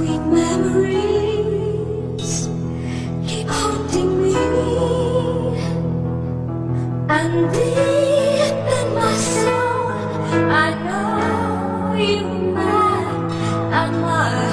sweet memories keep haunting me. And deep in my soul I know you met and my